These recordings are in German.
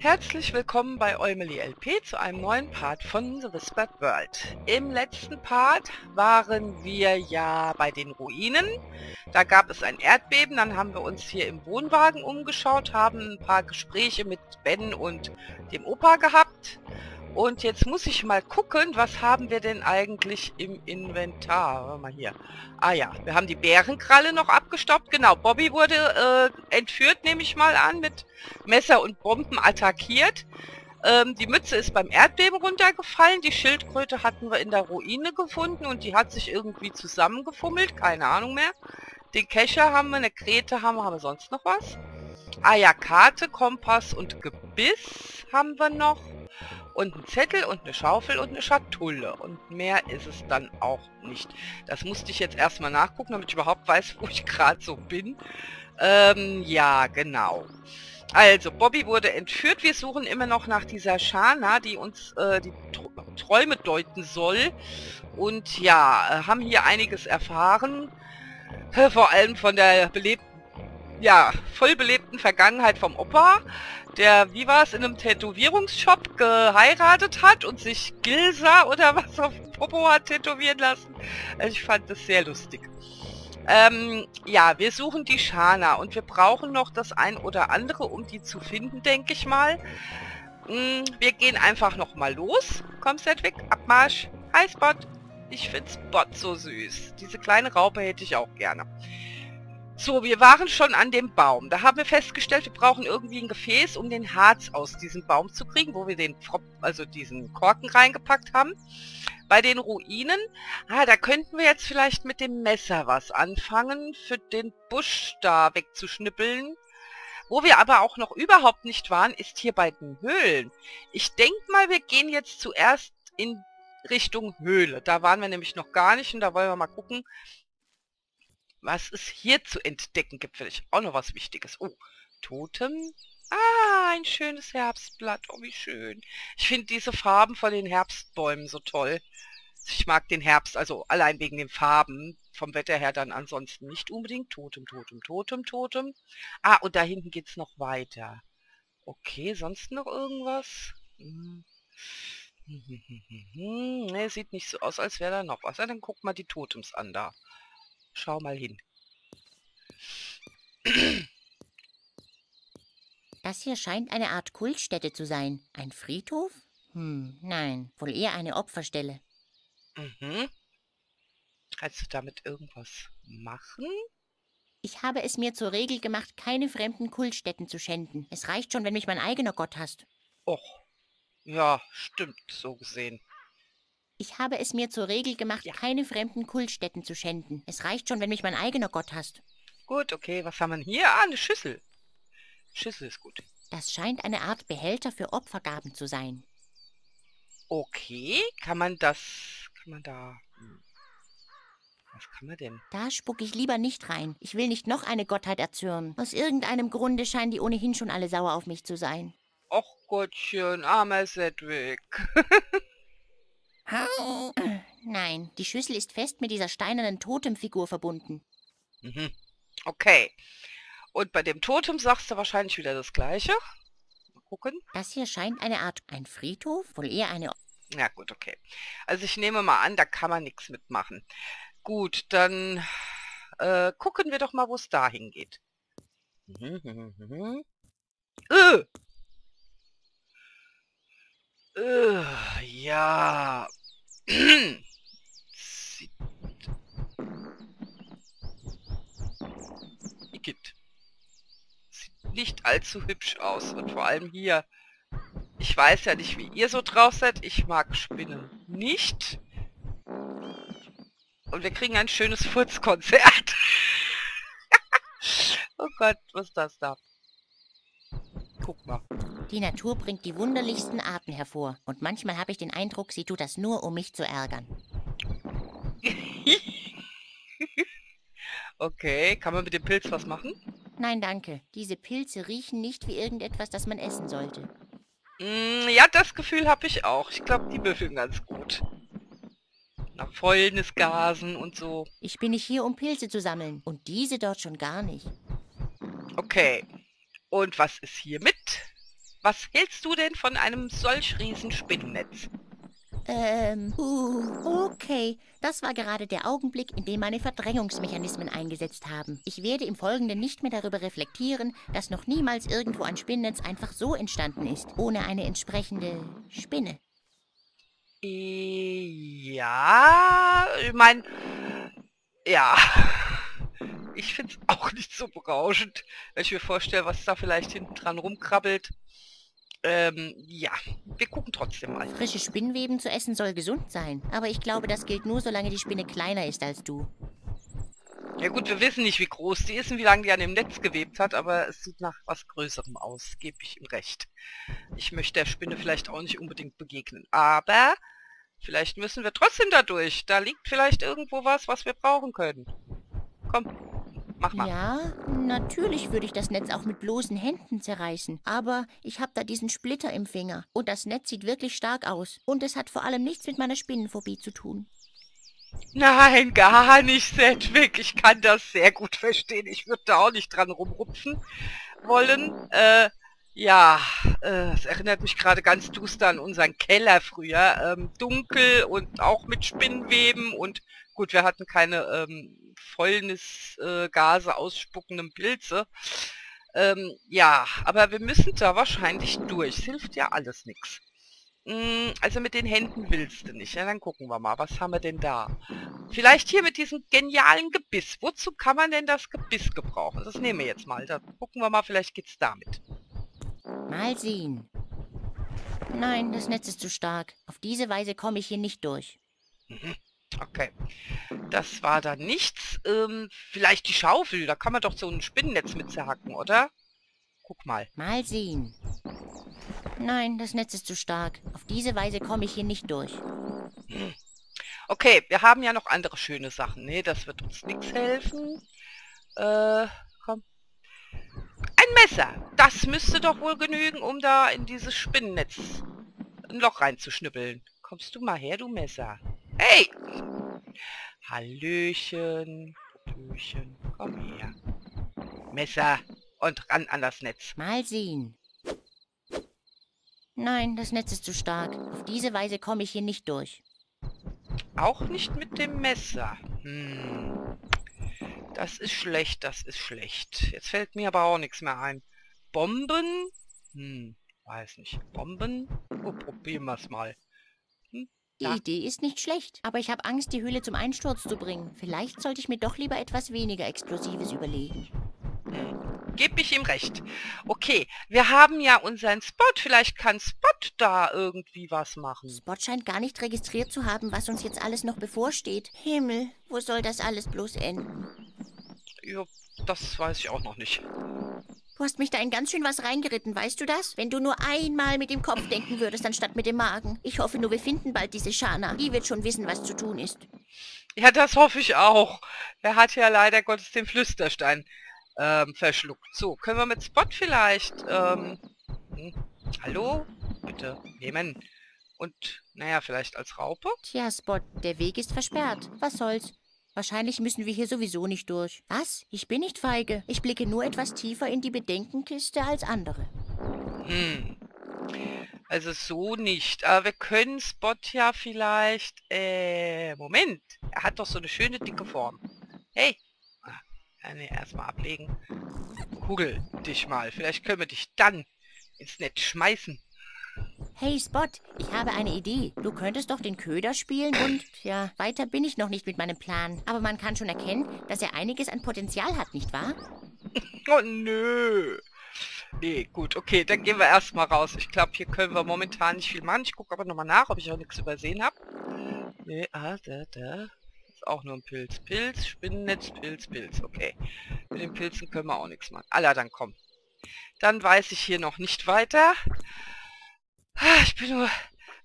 Herzlich willkommen bei Eumeli LP zu einem neuen Part von The Whispered World. Im letzten Part waren wir ja bei den Ruinen. Da gab es ein Erdbeben, dann haben wir uns hier im Wohnwagen umgeschaut, haben ein paar Gespräche mit Ben und dem Opa gehabt. Und jetzt muss ich mal gucken, was haben wir denn eigentlich im Inventar? Warte mal hier. Ah ja, wir haben die Bärenkralle noch abgestoppt. Genau, Bobby wurde äh, entführt, nehme ich mal an, mit Messer und Bomben attackiert. Ähm, die Mütze ist beim Erdbeben runtergefallen. Die Schildkröte hatten wir in der Ruine gefunden und die hat sich irgendwie zusammengefummelt. Keine Ahnung mehr. Den Kescher haben wir, eine Krete haben wir. Haben wir sonst noch was? Ah ja, Karte, Kompass und Gebiss haben wir noch und ein Zettel und eine Schaufel und eine Schatulle. Und mehr ist es dann auch nicht. Das musste ich jetzt erstmal nachgucken, damit ich überhaupt weiß, wo ich gerade so bin. Ähm, ja, genau. Also, Bobby wurde entführt. Wir suchen immer noch nach dieser Shana, die uns äh, die Träume deuten soll. Und ja, äh, haben hier einiges erfahren. Vor allem von der belebten ja, voll belebten Vergangenheit vom Opa, der, wie war es, in einem Tätowierungsshop geheiratet hat und sich Gilsa oder was auf Popo hat tätowieren lassen. Also ich fand das sehr lustig. Ähm, ja, wir suchen die Shana und wir brauchen noch das ein oder andere, um die zu finden, denke ich mal. Hm, wir gehen einfach noch mal los. Komm, Sedwick, Abmarsch. Hi, Spot. Ich finde Spot so süß. Diese kleine Raupe hätte ich auch gerne. So, wir waren schon an dem Baum. Da haben wir festgestellt, wir brauchen irgendwie ein Gefäß, um den Harz aus diesem Baum zu kriegen, wo wir den also diesen Korken reingepackt haben. Bei den Ruinen, ah, da könnten wir jetzt vielleicht mit dem Messer was anfangen, für den Busch da wegzuschnippeln. Wo wir aber auch noch überhaupt nicht waren, ist hier bei den Höhlen. Ich denke mal, wir gehen jetzt zuerst in Richtung Höhle. Da waren wir nämlich noch gar nicht und da wollen wir mal gucken, was es hier zu entdecken gibt. Vielleicht auch noch was Wichtiges. Oh, Totem. Ah, ein schönes Herbstblatt. Oh, wie schön. Ich finde diese Farben von den Herbstbäumen so toll. Ich mag den Herbst, also allein wegen den Farben. Vom Wetter her dann ansonsten nicht unbedingt. Totem, Totem, Totem, Totem. Ah, und da hinten geht es noch weiter. Okay, sonst noch irgendwas? Hm. Ne, sieht nicht so aus, als wäre da noch was. Ja, dann guck mal die Totems an da. Schau mal hin. Das hier scheint eine Art Kultstätte zu sein. Ein Friedhof? Hm, nein, wohl eher eine Opferstelle. Mhm. Kannst du damit irgendwas machen? Ich habe es mir zur Regel gemacht, keine fremden Kultstätten zu schänden. Es reicht schon, wenn mich mein eigener Gott hasst. Och, ja, stimmt, so gesehen. Ich habe es mir zur Regel gemacht, ja. keine fremden Kultstätten zu schänden. Es reicht schon, wenn mich mein eigener Gott hasst. Gut, okay, was haben wir hier? Ah, eine Schüssel. Schüssel ist gut. Das scheint eine Art Behälter für Opfergaben zu sein. Okay, kann man das... Kann man da... Hm. Was kann man denn? Da spuck ich lieber nicht rein. Ich will nicht noch eine Gottheit erzürnen. Aus irgendeinem Grunde scheinen die ohnehin schon alle sauer auf mich zu sein. Och Gottchen, armer Sedwick. Nein, die Schüssel ist fest mit dieser steinernen Totemfigur verbunden. Mhm. Okay. Und bei dem Totem sagst du wahrscheinlich wieder das Gleiche. Mal gucken. Das hier scheint eine Art ein Friedhof, wohl eher eine... Ja gut, okay. Also ich nehme mal an, da kann man nichts mitmachen. Gut, dann äh, gucken wir doch mal, wo es da hingeht. Mhm, mhm, mhm. Äh! Äh, ja. Sieht. Igitt. Sieht nicht allzu hübsch aus. Und vor allem hier. Ich weiß ja nicht, wie ihr so drauf seid. Ich mag Spinnen nicht. Und wir kriegen ein schönes Furzkonzert. oh Gott, was ist das da? Guck mal. Die Natur bringt die wunderlichsten Arten hervor. Und manchmal habe ich den Eindruck, sie tut das nur, um mich zu ärgern. okay, kann man mit dem Pilz was machen? Nein, danke. Diese Pilze riechen nicht wie irgendetwas, das man essen sollte. Mm, ja, das Gefühl habe ich auch. Ich glaube, die büffeln ganz gut. Nach Fäulnisgasen und so. Ich bin nicht hier, um Pilze zu sammeln. Und diese dort schon gar nicht. Okay. Und was ist hier mit? Was hältst du denn von einem solch riesen Spinnennetz? Ähm, uh, okay. Das war gerade der Augenblick, in dem meine Verdrängungsmechanismen eingesetzt haben. Ich werde im Folgenden nicht mehr darüber reflektieren, dass noch niemals irgendwo ein Spinnennetz einfach so entstanden ist, ohne eine entsprechende Spinne. Ja, ich meine, ja, ich finde es auch nicht so berauschend, wenn ich mir vorstelle, was da vielleicht hinten dran rumkrabbelt. Ähm, ja, wir gucken trotzdem mal. Frische Spinnweben zu essen soll gesund sein, aber ich glaube, das gilt nur, solange die Spinne kleiner ist als du. Ja gut, wir wissen nicht, wie groß die ist und wie lange die an dem Netz gewebt hat, aber es sieht nach was Größerem aus, gebe ich ihm recht. Ich möchte der Spinne vielleicht auch nicht unbedingt begegnen, aber vielleicht müssen wir trotzdem da durch. Da liegt vielleicht irgendwo was, was wir brauchen können. Komm, mach mal. Ja, natürlich würde ich das Netz auch mit bloßen Händen zerreißen. Aber ich habe da diesen Splitter im Finger. Und das Netz sieht wirklich stark aus. Und es hat vor allem nichts mit meiner Spinnenphobie zu tun. Nein, gar nicht, Sedgwick. Ich kann das sehr gut verstehen. Ich würde da auch nicht dran rumrupfen wollen. Äh, ja, äh, es erinnert mich gerade ganz duster an unseren Keller früher. Ähm, dunkel und auch mit Spinnweben und gut, wir hatten keine ähm, Fäulnisgase äh, ausspuckenden Pilze. Ähm, ja, aber wir müssen da wahrscheinlich durch. Es hilft ja alles nichts. Mm, also mit den Händen willst du nicht. Ja, dann gucken wir mal. Was haben wir denn da? Vielleicht hier mit diesem genialen Gebiss. Wozu kann man denn das Gebiss gebrauchen? Das nehmen wir jetzt mal. Da gucken wir mal, vielleicht geht's damit. Mal sehen. Nein, das Netz ist zu stark. Auf diese Weise komme ich hier nicht durch. Mhm. Okay. Das war da nichts. Ähm, vielleicht die Schaufel. Da kann man doch so ein Spinnennetz mit zerhacken, oder? Guck mal. Mal sehen. Nein, das Netz ist zu stark. Auf diese Weise komme ich hier nicht durch. Okay, wir haben ja noch andere schöne Sachen. Nee, das wird uns nichts helfen. Äh, komm. Ein Messer. Das müsste doch wohl genügen, um da in dieses Spinnennetz ein Loch reinzuschnippeln. Kommst du mal her, du Messer. Hey! Hallöchen. Hallöchen. Komm her. Messer und ran an das Netz. Mal sehen. Nein, das Netz ist zu stark. Auf diese Weise komme ich hier nicht durch. Auch nicht mit dem Messer. Hm. Das ist schlecht, das ist schlecht. Jetzt fällt mir aber auch nichts mehr ein. Bomben? Hm, weiß nicht. Bomben? Oh, probieren wir es mal. Die ja. Idee ist nicht schlecht, aber ich habe Angst, die Höhle zum Einsturz zu bringen. Vielleicht sollte ich mir doch lieber etwas weniger Explosives überlegen. Gebe ich ihm recht. Okay, wir haben ja unseren Spot. Vielleicht kann Spot da irgendwie was machen. Spot scheint gar nicht registriert zu haben, was uns jetzt alles noch bevorsteht. Himmel, wo soll das alles bloß enden? Ja, das weiß ich auch noch nicht. Du hast mich da in ganz schön was reingeritten, weißt du das? Wenn du nur einmal mit dem Kopf denken würdest, anstatt mit dem Magen. Ich hoffe nur, wir finden bald diese Shana. Die wird schon wissen, was zu tun ist. Ja, das hoffe ich auch. Er hat ja leider Gottes den Flüsterstein ähm, verschluckt. So, können wir mit Spot vielleicht... Ähm, hm, hallo? Bitte nehmen. Und, naja, vielleicht als Raupe? Tja, Spot, der Weg ist versperrt. Was soll's? Wahrscheinlich müssen wir hier sowieso nicht durch. Was? Ich bin nicht feige. Ich blicke nur etwas tiefer in die Bedenkenkiste als andere. Hm. Also so nicht. Aber wir können Spot ja vielleicht... Äh, Moment. Er hat doch so eine schöne dicke Form. Hey, äh, nee, erstmal ablegen. Kugel dich mal. Vielleicht können wir dich dann ins Netz schmeißen. Hey Spot, ich habe eine Idee. Du könntest doch den Köder spielen und, ja, weiter bin ich noch nicht mit meinem Plan. Aber man kann schon erkennen, dass er einiges an Potenzial hat, nicht wahr? Oh nö. Nee, gut, okay, dann gehen wir erstmal raus. Ich glaube, hier können wir momentan nicht viel machen. Ich gucke aber nochmal nach, ob ich auch nichts übersehen habe. Nee, ah, da, da auch nur ein Pilz. Pilz, Spinnennetz, Pilz, Pilz. Okay. Mit den Pilzen können wir auch nichts machen. Alla, dann komm. Dann weiß ich hier noch nicht weiter. Ah, ich bin nur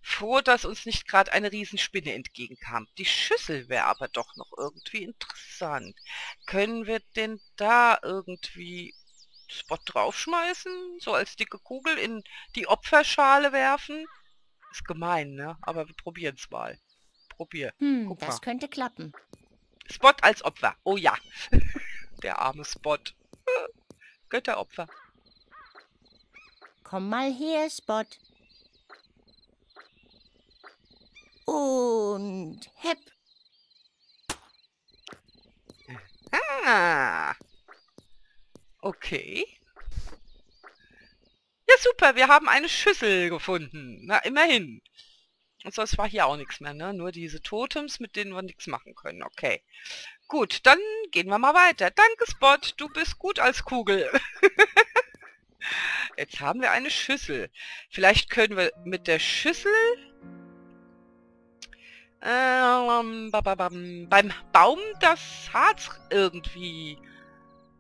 froh, dass uns nicht gerade eine Riesenspinne entgegenkam. Die Schüssel wäre aber doch noch irgendwie interessant. Können wir denn da irgendwie Spot draufschmeißen? So als dicke Kugel in die Opferschale werfen? Ist gemein, ne? Aber wir probieren es mal. Probier. Hm, Guck das mal. könnte klappen. Spot als Opfer. Oh ja. Der arme Spot. Götteropfer. Komm mal her, Spot. Und hepp. Ah. Okay. Ja, super, wir haben eine Schüssel gefunden. Na, immerhin. Und sonst war hier auch nichts mehr, ne? Nur diese Totems, mit denen wir nichts machen können. Okay. Gut, dann gehen wir mal weiter. Danke, Spot. Du bist gut als Kugel. Jetzt haben wir eine Schüssel. Vielleicht können wir mit der Schüssel... Ähm, beim Baum das Harz irgendwie...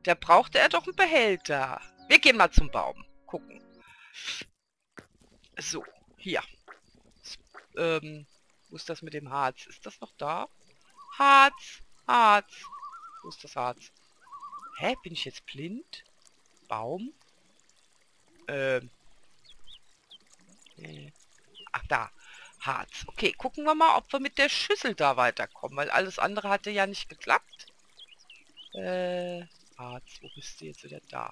Da brauchte er doch einen Behälter. Wir gehen mal zum Baum. Gucken. So, hier. Ähm, wo ist das mit dem Harz? Ist das noch da? Harz, Harz. Wo ist das Harz? Hä, bin ich jetzt blind? Baum? Ähm. Äh. Ach, da. Harz. Okay, gucken wir mal, ob wir mit der Schüssel da weiterkommen, weil alles andere hatte ja nicht geklappt. Äh, Harz, wo bist du jetzt wieder da?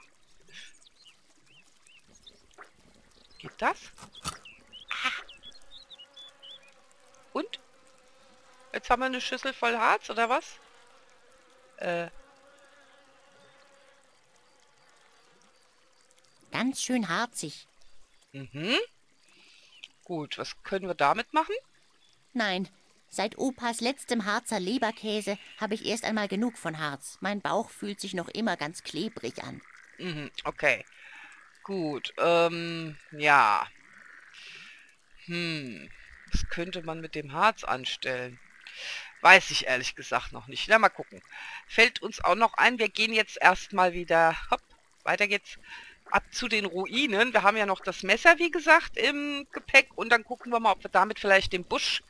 Geht das? Ah. Und? Jetzt haben wir eine Schüssel voll Harz, oder was? Äh. Ganz schön harzig. Mhm. Gut, was können wir damit machen? Nein, seit Opas letztem Harzer Leberkäse habe ich erst einmal genug von Harz. Mein Bauch fühlt sich noch immer ganz klebrig an. Mhm, okay. Gut, ähm, ja. Hm, was könnte man mit dem Harz anstellen? Weiß ich ehrlich gesagt noch nicht. Na, mal gucken. Fällt uns auch noch ein, wir gehen jetzt erstmal wieder, hopp, weiter geht's, ab zu den Ruinen. Wir haben ja noch das Messer, wie gesagt, im Gepäck. Und dann gucken wir mal, ob wir damit vielleicht den Busch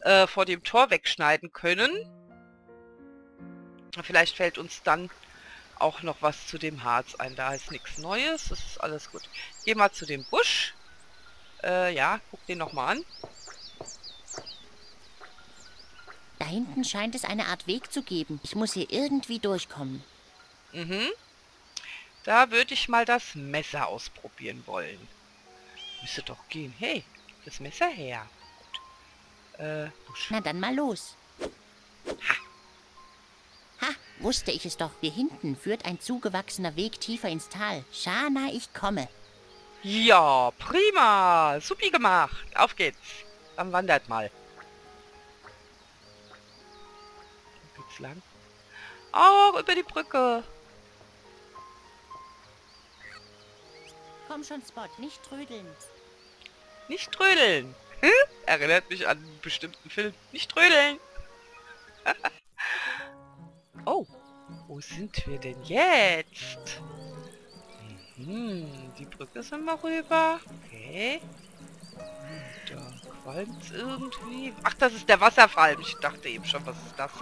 äh, vor dem Tor wegschneiden können. Vielleicht fällt uns dann auch noch was zu dem Harz ein. Da ist nichts Neues. Das ist alles gut. Geh mal zu dem Busch. Äh, ja, guck den nochmal an. Da hinten scheint es eine Art Weg zu geben. Ich muss hier irgendwie durchkommen. Mhm. Da würde ich mal das Messer ausprobieren wollen. Müsste doch gehen. Hey, das Messer her. Äh, Busch. Na dann mal los. Ha. Ha, wusste ich es doch. Hier hinten führt ein zugewachsener Weg tiefer ins Tal. Shana, ich komme. Ja, prima. Supi gemacht. Auf geht's. Dann wandert mal. Wo geht's lang? Oh, über die Brücke. Komm schon, Spot, nicht trödeln. Nicht trödeln. Hm? Erinnert mich an einen bestimmten Film. Nicht trödeln. oh, wo sind wir denn jetzt? Mhm, die Brücke sind wir rüber. Okay. Hm, da qualmt irgendwie. Ach, das ist der Wasserfall. Ich dachte eben schon, was ist das?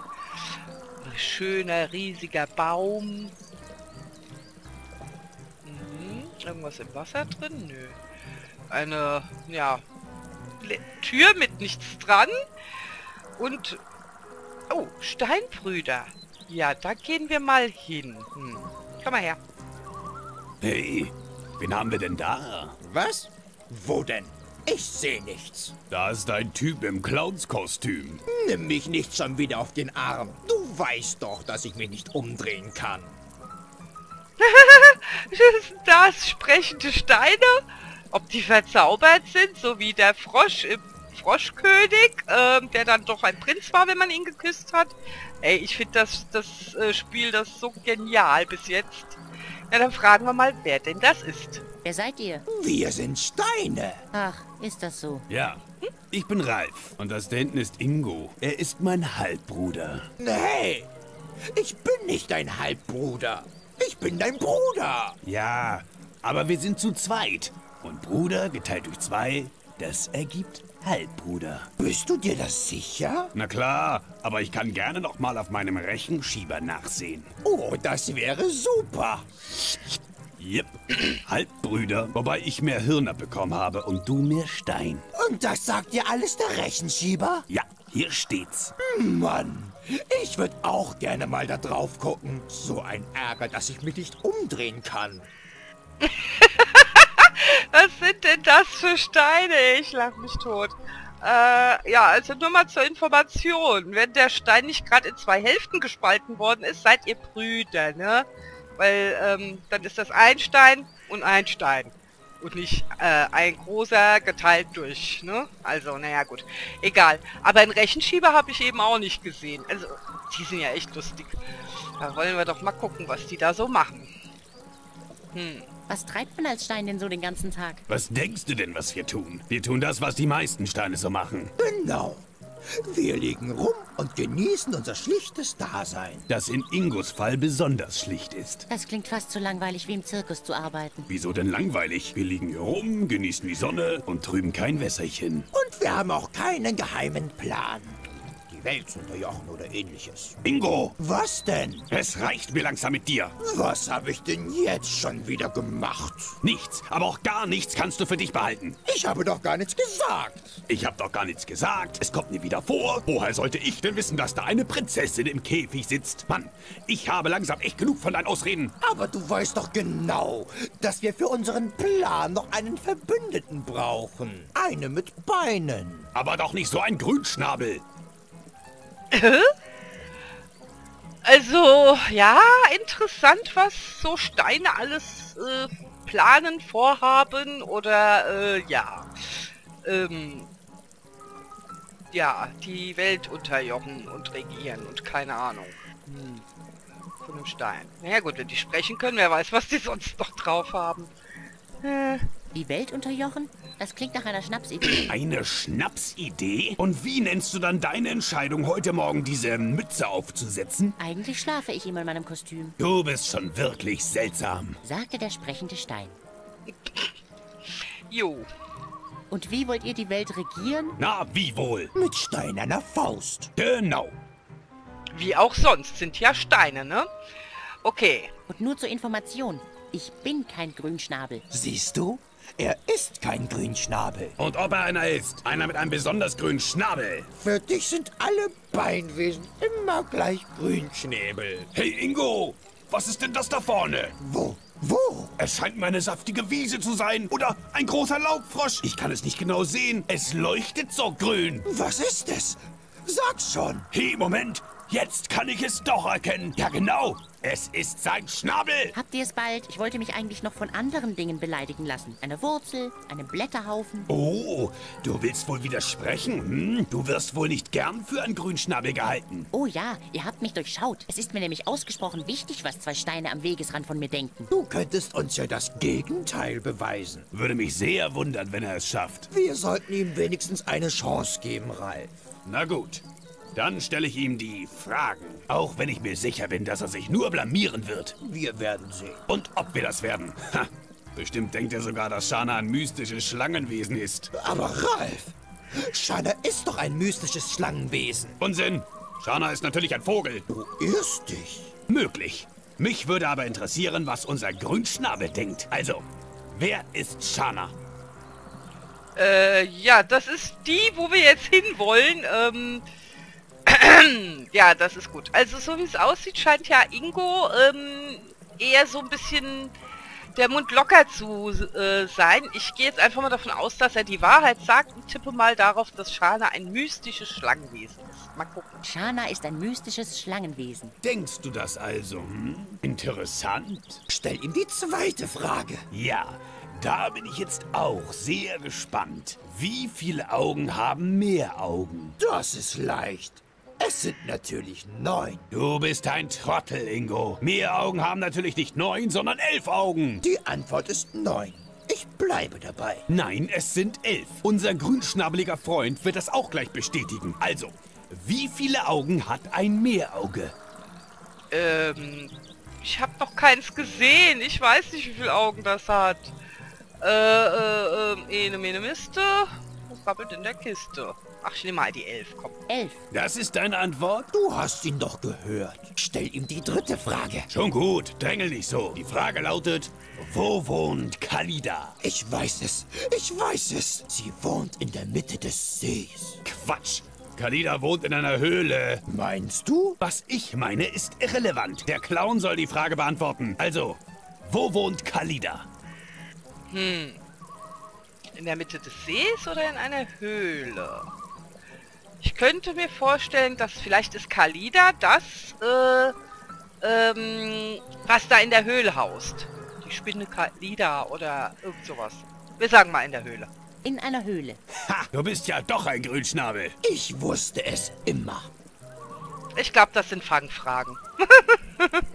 Ein schöner, riesiger Baum. Irgendwas im Wasser drin? Nö. Eine, ja, Tür mit nichts dran. Und, oh, Steinbrüder. Ja, da gehen wir mal hin. Hm. Komm mal her. Hey, wen haben wir denn da? Was? Wo denn? Ich sehe nichts. Da ist ein Typ im Clownskostüm. Nimm mich nicht schon wieder auf den Arm. Du weißt doch, dass ich mich nicht umdrehen kann. das sprechende Steine? Ob die verzaubert sind, so wie der Frosch im Froschkönig, ähm, der dann doch ein Prinz war, wenn man ihn geküsst hat. Ey, ich finde das, das äh, Spiel das so genial bis jetzt. Na, dann fragen wir mal, wer denn das ist. Wer seid ihr? Wir sind Steine. Ach, ist das so? Ja, ich bin Ralf. Und das da hinten ist Ingo. Er ist mein Halbbruder. Nee, ich bin nicht dein Halbbruder. Ich bin dein Bruder. Ja, aber wir sind zu zweit. Und Bruder geteilt durch zwei, das ergibt Halbbruder. Bist du dir das sicher? Na klar, aber ich kann gerne noch mal auf meinem Rechenschieber nachsehen. Oh, das wäre super. Yep, Halbbrüder, wobei ich mehr Hirn abbekommen habe und du mehr Stein. Und das sagt dir alles der Rechenschieber? Ja, hier steht's. Mann, ich würde auch gerne mal da drauf gucken. So ein Ärger, dass ich mich nicht umdrehen kann. Was sind denn das für Steine? Ich lach mich tot. Äh, ja, also nur mal zur Information. Wenn der Stein nicht gerade in zwei Hälften gespalten worden ist, seid ihr Brüder, ne? Weil, ähm, dann ist das ein Stein und ein Stein. Und nicht äh, ein großer geteilt durch, ne? Also, naja, gut. Egal. Aber einen Rechenschieber habe ich eben auch nicht gesehen. Also, die sind ja echt lustig. Da wollen wir doch mal gucken, was die da so machen. Hm. Was treibt man als Stein denn so den ganzen Tag? Was denkst du denn, was wir tun? Wir tun das, was die meisten Steine so machen. Genau. Wir liegen rum und genießen unser schlichtes Dasein. Das in Ingos Fall besonders schlicht ist. Das klingt fast so langweilig wie im Zirkus zu arbeiten. Wieso denn langweilig? Wir liegen hier rum, genießen die Sonne und trüben kein Wässerchen. Und wir haben auch keinen geheimen Plan. Zu unterjochen oder ähnliches. Ingo! Was denn? Es reicht mir langsam mit dir. Was habe ich denn jetzt schon wieder gemacht? Nichts, aber auch gar nichts kannst du für dich behalten. Ich habe doch gar nichts gesagt. Ich habe doch gar nichts gesagt. Es kommt nie wieder vor. Woher sollte ich denn wissen, dass da eine Prinzessin im Käfig sitzt? Mann, ich habe langsam echt genug von deinen Ausreden. Aber du weißt doch genau, dass wir für unseren Plan noch einen Verbündeten brauchen. Eine mit Beinen. Aber doch nicht so ein Grünschnabel. Also, ja, interessant, was so Steine alles äh, planen, vorhaben oder, äh, ja, ähm, ja, die Welt unterjochen und regieren und keine Ahnung. Hm. Von einem Stein. Naja gut, wenn die sprechen können, wer weiß, was die sonst noch drauf haben. Äh. Die Welt unterjochen? Das klingt nach einer Schnapsidee. Eine Schnapsidee? Und wie nennst du dann deine Entscheidung, heute Morgen diese Mütze aufzusetzen? Eigentlich schlafe ich immer in meinem Kostüm. Du bist schon wirklich seltsam, sagte der sprechende Stein. Jo. Und wie wollt ihr die Welt regieren? Na, wie wohl? Mit steinerner Faust. Genau. Wie auch sonst, sind ja Steine, ne? Okay. Und nur zur Information, ich bin kein Grünschnabel. Siehst du? Er ist kein Grünschnabel. Und ob er einer ist? Einer mit einem besonders grünen Schnabel. Für dich sind alle Beinwesen immer gleich Grünschnäbel. Hey Ingo, was ist denn das da vorne? Wo? Wo? Es scheint meine saftige Wiese zu sein. Oder ein großer Laubfrosch. Ich kann es nicht genau sehen. Es leuchtet so grün. Was ist es? Sag's schon. Hey, Moment. Jetzt kann ich es doch erkennen. Ja, genau. Es ist sein Schnabel. Habt ihr es bald? Ich wollte mich eigentlich noch von anderen Dingen beleidigen lassen. Eine Wurzel, einen Blätterhaufen. Oh, du willst wohl widersprechen? Hm? Du wirst wohl nicht gern für einen Grünschnabel gehalten. Oh ja, ihr habt mich durchschaut. Es ist mir nämlich ausgesprochen wichtig, was zwei Steine am Wegesrand von mir denken. Du könntest uns ja das Gegenteil beweisen. Würde mich sehr wundern, wenn er es schafft. Wir sollten ihm wenigstens eine Chance geben, Ralf. Na gut. Dann stelle ich ihm die Fragen. Auch wenn ich mir sicher bin, dass er sich nur blamieren wird. Wir werden sehen. Und ob wir das werden. Ha, bestimmt denkt er sogar, dass Shana ein mystisches Schlangenwesen ist. Aber Ralf, Shana ist doch ein mystisches Schlangenwesen. Unsinn. Shana ist natürlich ein Vogel. Du irrst dich. Möglich. Mich würde aber interessieren, was unser Grünschnabel denkt. Also, wer ist Shana? Äh, ja, das ist die, wo wir jetzt hinwollen. Ähm, ja, das ist gut. Also so wie es aussieht, scheint ja Ingo ähm, eher so ein bisschen der Mund locker zu äh, sein. Ich gehe jetzt einfach mal davon aus, dass er die Wahrheit sagt und tippe mal darauf, dass Shana ein mystisches Schlangenwesen ist. Mal gucken. Shana ist ein mystisches Schlangenwesen. Denkst du das also? Hm? Interessant. Stell ihm die zweite Frage. Ja, da bin ich jetzt auch sehr gespannt. Wie viele Augen haben mehr Augen? Das ist leicht. Es sind natürlich neun. Du bist ein Trottel, Ingo. Mehr Augen haben natürlich nicht neun, sondern elf Augen. Die Antwort ist neun. Ich bleibe dabei. Nein, es sind elf. Unser grünschnabeliger Freund wird das auch gleich bestätigen. Also, wie viele Augen hat ein Meerauge? Ähm, ich habe noch keins gesehen. Ich weiß nicht, wie viele Augen das hat. Äh, äh, äh, ene, mene, miste. Was rabbelt in der Kiste? Ach, ich nehme mal die elf, komm. Elf. Das ist deine Antwort? Du hast ihn doch gehört. Stell ihm die dritte Frage. Schon gut, drängel nicht so. Die Frage lautet, wo wohnt Kalida? Ich weiß es, ich weiß es. Sie wohnt in der Mitte des Sees. Quatsch. Kalida wohnt in einer Höhle. Meinst du? Was ich meine, ist irrelevant. Der Clown soll die Frage beantworten. Also, wo wohnt Kalida? Hm, In der Mitte des Sees oder in einer Höhle? Ich könnte mir vorstellen, dass vielleicht ist Kalida das, äh, ähm, was da in der Höhle haust. Die Spinne Kalida oder irgend sowas. Wir sagen mal in der Höhle. In einer Höhle. Ha, du bist ja doch ein Grünschnabel. Ich wusste es immer. Ich glaube, das sind Fangfragen.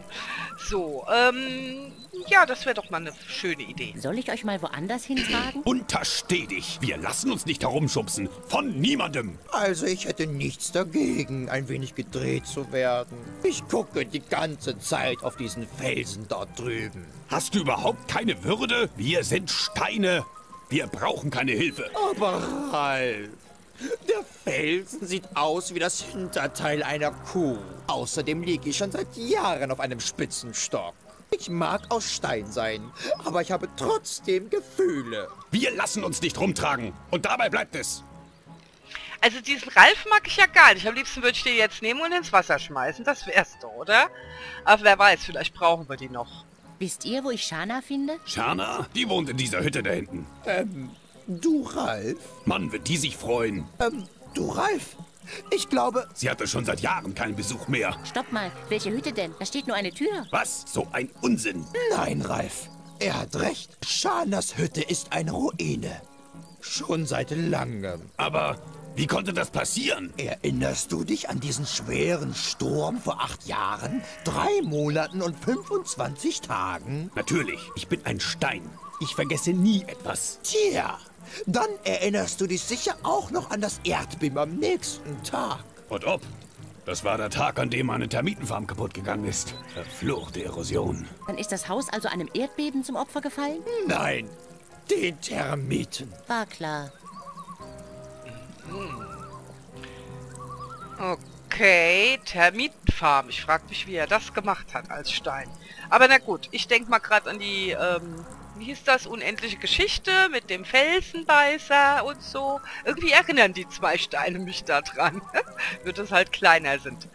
so, ähm, ja, das wäre doch mal eine schöne Idee. Soll ich euch mal woanders hintragen? Untersteh dich. Wir lassen uns nicht herumschubsen. Von niemandem. Also ich hätte nichts dagegen, ein wenig gedreht zu werden. Ich gucke die ganze Zeit auf diesen Felsen dort drüben. Hast du überhaupt keine Würde? Wir sind Steine. Wir brauchen keine Hilfe. Aber Ralf, der Felsen sieht aus wie das Hinterteil einer Kuh. Außerdem liege ich schon seit Jahren auf einem spitzen Stock. Ich mag aus Stein sein, aber ich habe trotzdem Gefühle. Wir lassen uns nicht rumtragen. Und dabei bleibt es. Also diesen Ralf mag ich ja gar nicht. Am liebsten würde ich den jetzt nehmen und ins Wasser schmeißen. Das wär's doch, oder? Aber wer weiß, vielleicht brauchen wir die noch. Wisst ihr, wo ich Shana finde? Shana, die wohnt in dieser Hütte da hinten. Ähm, du Ralf? Mann, wird die sich freuen. Ähm, du Ralf? Ich glaube, Sie hatte schon seit Jahren keinen Besuch mehr. Stopp mal, welche Hütte denn? Da steht nur eine Tür. Was? So ein Unsinn. nein, Ralf. Er hat recht. Shanas Hütte ist eine Ruine. Schon seit langem. Aber wie konnte das passieren? Erinnerst du dich an diesen schweren Sturm vor acht Jahren, drei Monaten und 25 Tagen? Natürlich, ich bin ein Stein. Ich vergesse nie etwas. Tja, dann erinnerst du dich sicher auch noch an das Erdbeben am nächsten Tag. Und ob? Das war der Tag, an dem meine Termitenfarm kaputt gegangen ist. Verfluchte Erosion. Dann ist das Haus also einem Erdbeben zum Opfer gefallen? Nein, den Termiten. War klar. Okay, Termitenfarm. Ich frage mich, wie er das gemacht hat als Stein. Aber na gut, ich denke mal gerade an die, ähm, wie hieß das, unendliche Geschichte mit dem Felsenbeißer und so. Irgendwie erinnern die zwei Steine mich daran. Wird es halt kleiner sind.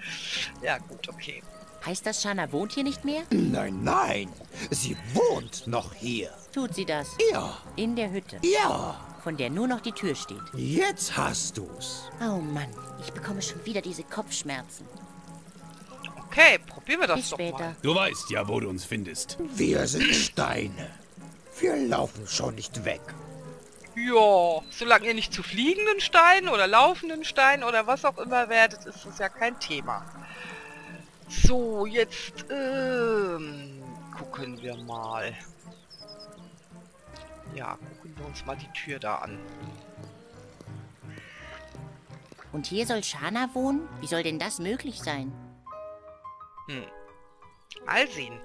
Ja gut, okay. Heißt das, Shana wohnt hier nicht mehr? Nein, nein, sie wohnt noch hier. Tut sie das? Ja, In der Hütte, ja, von der nur noch die Tür steht. jetzt hast du's. Oh Mann, ich bekomme schon wieder diese Kopfschmerzen. Okay, probieren wir das Bis doch später. mal. Du weißt ja, wo du uns findest. Wir sind Steine. Wir laufen schon nicht weg. Ja, solange ihr nicht zu fliegenden Steinen oder laufenden Steinen oder was auch immer werdet, ist das ja kein Thema. So, jetzt ähm, gucken wir mal. Ja, gucken wir uns mal die Tür da an. Und hier soll Shana wohnen? Wie soll denn das möglich sein? Hm. Mal sehen.